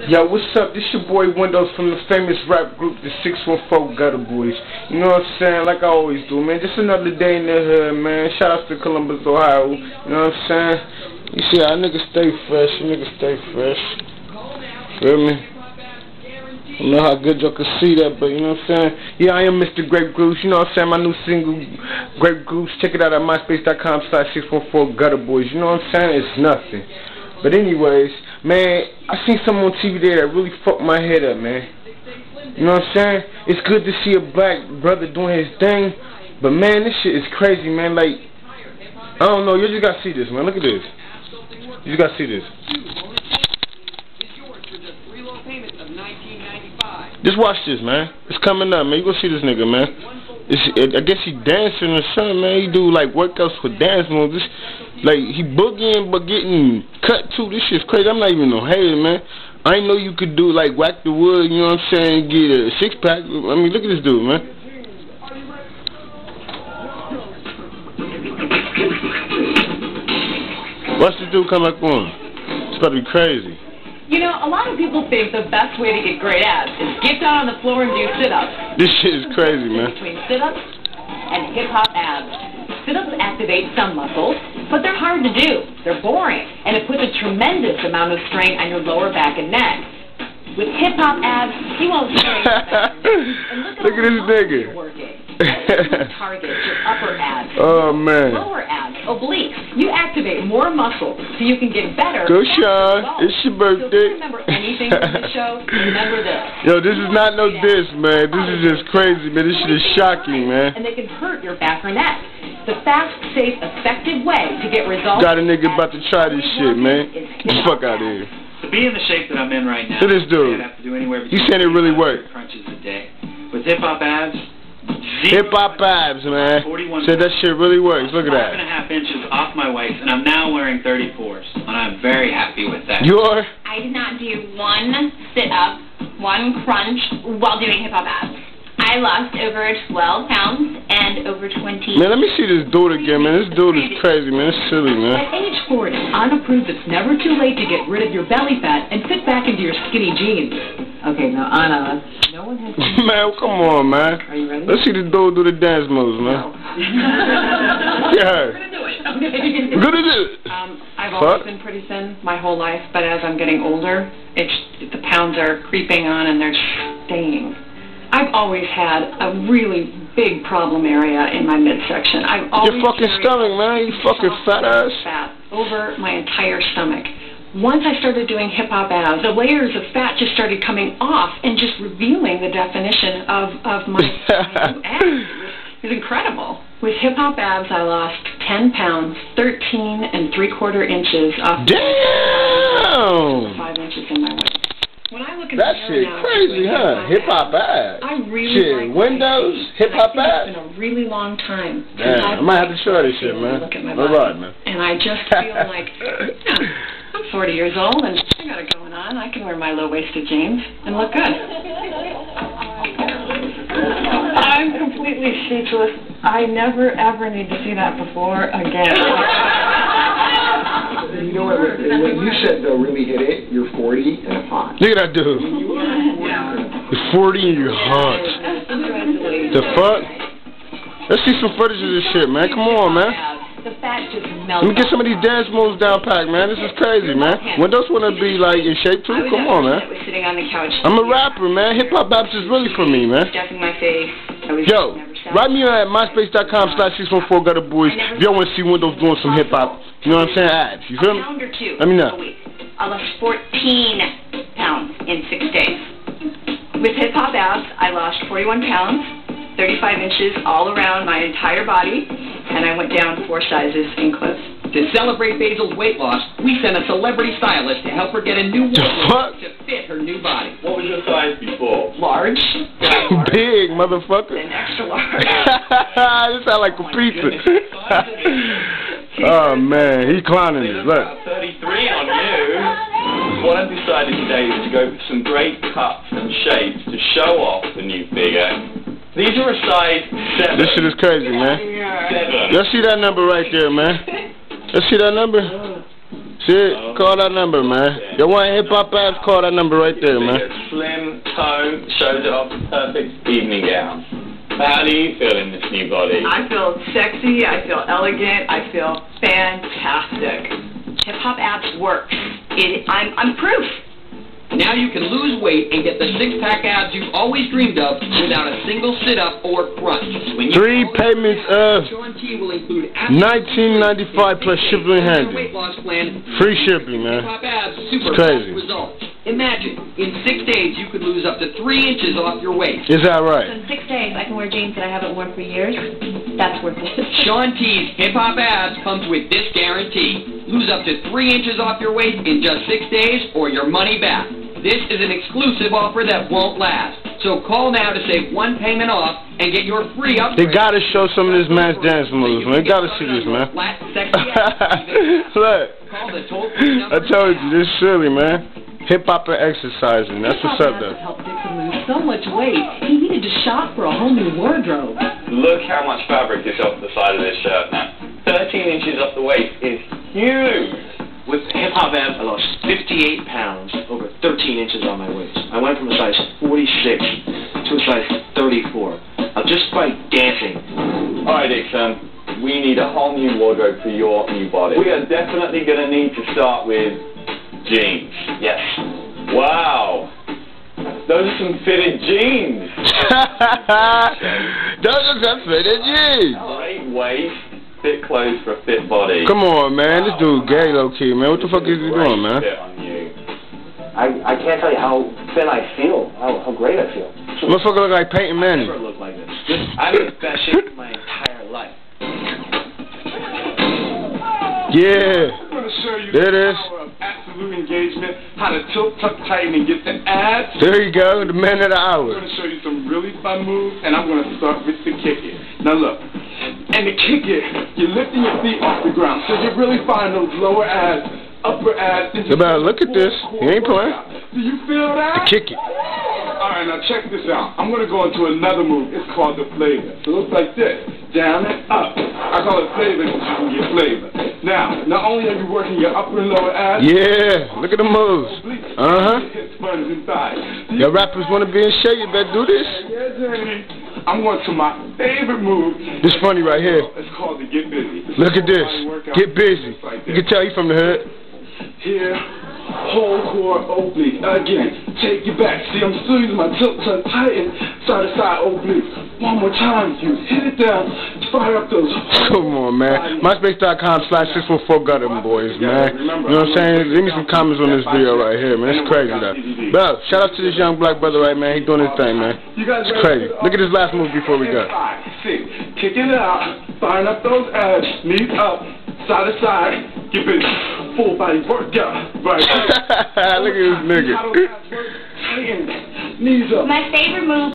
Yo, what's up? This your boy Windowz from the famous rap group, the 614 Gutta Boyz. You know what I'm saying? Like I always do, man. Just another day in the hood, man. Shout out to Columbus, Ohio. You know what I'm saying? You see how niggas stay fresh, You niggas stay fresh. Feel me? I don't know how good y'all can see that, but you know what I'm saying? Yeah, I am Mr. Grape Goose. You know what I'm saying? My new single, Grape Goose. Check it out at myspace.com slash 614 Gutta Boyz. You know what I'm saying? It's nothing. But anyways, man, I seen something on TV there that really fucked my head up, man. You know what I'm saying? It's good to see a black brother doing his thing, but man, this shit is crazy, man. Like, I don't know, you just gotta see this, man. Look at this. You just gotta see this. Just watch this, man. It's coming up, man. You gonna see this nigga, man. It's, it, I guess he dancing or something, man. He do like workouts for dance moves. This, like he boogieing but getting cut too. This shit's crazy. I'm not even no hater, man. I know you could do like whack the wood, you know what I'm saying, get a six pack. I mean, look at this dude, man. What's this dude come back on. It's about to be crazy. You know, a lot of people think the best way to get great abs is get down on the floor and do sit-ups. This shit is crazy, man. Between sit-ups and hip-hop abs. Sit-ups activate some muscles, but they're hard to do. They're boring, and it puts a tremendous amount of strain on your lower back and neck. With hip-hop abs, you won't strain and neck. look, look at this nigga. target your upper abs. Oh, man. Lower abs, obliques. You activate more muscles so you can get better. Go, Sean. It's your birthday. So if you remember anything from the show, remember this. Yo, this is not no diss, man. This is just crazy, man. This shit is shocking, man. And they can hurt your back or neck. The fast, safe, effective way to get results. Got a nigga about to try this shit, man. Get the fuck out of here. To be in the shape that I'm in right now, Look at this dude. I'd have to do anywhere You said it really worked. crunches a day. With hip hop abs, Hip hop abs, man. 41 Said that shit really works. Look at five and a that. half inches off my waist, and I'm now wearing 34s, and I'm very happy with that. You're I did not do one sit up, one crunch while doing hip hop abs. I lost over 12 pounds and over 20. man. Let me see this dude again, man. This dude is crazy, man. It's silly, man. At age 40, Anna proved it's never too late to get rid of your belly fat and fit back into your skinny jeans. Okay, now Anna, no one has. man, come on, man. Are you ready? Let's see the dude do the dance moves, man. Yeah. We're. Good do it. Um, I've always been pretty thin my whole life, but as I'm getting older, it's the pounds are creeping on and they're staying. I've always had a really big problem area in my midsection. I've always Your fucking stomach, man. You fucking fat ass. fat over my entire stomach. Once I started doing hip hop abs, the layers of fat just started coming off and just revealing the definition of, of my, my abs. It was incredible. With hip hop abs, I lost 10 pounds, 13 and three quarter inches off Damn. five inches in my waist. When I look in That shit mirror crazy, huh? Hip hop abs. I really Shit, like Windowz, hip hop I think it's been a really long time. Damn, I've I might have to liked try this shit, man. and Look at my All body. right, man. And I just feel like, yeah, I'm 40 years old and I got it going on. I can wear my low-waisted jeans and look good. I'm completely speechless. I never ever need to see that before again. You know what, what what you said though really hit it. You're 40 and hot. Look at that dude. You're 40 and you're hot. The fuck? Let's see some footage of this shit, man. Come on, man. The fat just Let me get some of these dance moves down packed, man. This is crazy, man. Windowz wanna be like in shape too? Come on, man. sitting on the couch. I'm a rapper, man. Hip hop abs is really for me, man. Stuffing my face. Yo, write me at myspace.com slash 614 Gutta Boyz if y'all want to see Windowz doing some hip hop. You know what I'm saying? Abs. You feel A me? pound or two Let me know. a week. I lost 14 pounds in six days. With hip hop abs, I lost 41 pounds, 35 inches all around my entire body, and I went down four sizes in clothes. To celebrate Basil's weight loss, we sent a celebrity stylist to help her get a new wardrobe to fit her new body. What was your size before? Large, Big, motherfucker. and extra large. this sound like a oh pizza. oh, man. He clowning it. Look. 33 on you. What I've decided today is to go for some great cuts and shapes to show off the new figure. These are a size 7. This shit is crazy, man. 7. Y'all see that number right there, man? Y'all see that number? Shit, call that number, man. You want hip hop abs? Call that number right there, man. Slim, tone, shows it off the perfect evening gown. But how do you feel in this new body? I feel sexy, I feel elegant, I feel fantastic. Hip hop abs works. It, I'm, I'm proof. Now you can lose weight and get the six-pack abs you've always dreamed of without a single sit-up or crunch. When you Three payments of uh, Shaun T will include nineteen ninety five plus shipping and handling. weight loss plan. Free shipping, man. Hip-hop abs, crazy. Fast results. Imagine, in six days you could lose up to three inches off your waist. Is that So right? in six days, I can wear jeans that I haven't worn for years. That's worth it. Shaun T's Hip Hop Abs comes with this guarantee. Lose up to three inches off your waist in just six days or your money back. This is an exclusive offer that won't last. So call now to save one payment off and get your free upgrade. They gotta show some of this man's dance moves, man. They gotta see this, man. Flat, sexy abs. Look, Call the I told you, now. this Shirley, man. Hip hop and exercising. That's what's up, though. helped Dixon lose so much weight, he needed to shop for a whole new wardrobe. Look how much fabric is off the side of this shirt now. 13 inches off the waist is huge. With hip hop abs, I lost 58 pounds, over 13 inches on my waist. I went from a size 46 to a size 34. Now, just by dancing. Alright, Dixon. We need a whole new wardrobe for your new body. We are definitely going to need to start with jeans. Yes. Wow. Those are some fitted jeans. Those are some fitted jeans. Great waist, fit clothes for a fit body. Come on, man. This dude gay low key, man. What the fuck is he doing, man? fit on you. I, I can't tell you how thin I feel, how, how great I feel. Motherfucker look like Peyton I Manning. never looked like this. This I'm in the best shape of my entire life. Yeah. I'm going to show you There it the is. Engagement, how to tilt, tuck, tighten, and get the abs. There you go, the man of the hour. I'm going to show you some really fun moves, and I'm going to start with the kick it. Now look, and the kick it, you're lifting your feet off the ground, so you really find those lower abs, upper abs. You better look at this. He ain't playing. Do you feel that? The Kick it. Right, now check this out. I'm going to go into another move. It's called the flavor. So it looks like this, down and up. I call it flavor because you can get flavor. Now, not only are you working your upper and lower abs, Yeah, look at the moves. Uh-huh. Hip sponges and thighs. Your rappers want to be in shape, you better do this. I'm going to my favorite move. This funny right here. It's called the get busy. Look at this. Get busy. You can tell you from the hood. Here, whole core oblique. Again, take it back. See, I'm still using my tilt, tuck, tighten, side to side oblique. One more time, you hit it down, fire up those. Come on, man. MySpace.com slash 614 got them boys, man. You know what I'm saying? Leave me some comments on this video right here, man. It's crazy, though. Bro, shout out to this young black brother right, man. He doing his thing, man. You It's crazy. Look at this last move before we go. Six, kicking it out, firing up those abs, knees up, side to side, keep it full body workout. Right. Look at this nigga. How those abs work, tighten, Knees up. My favorite move